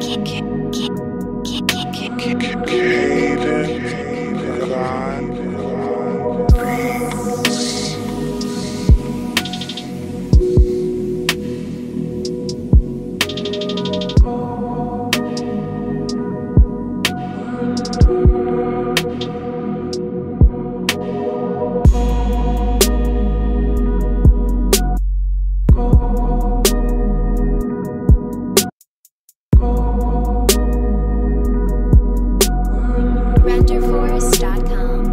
kick, kick. surrenderforest.com.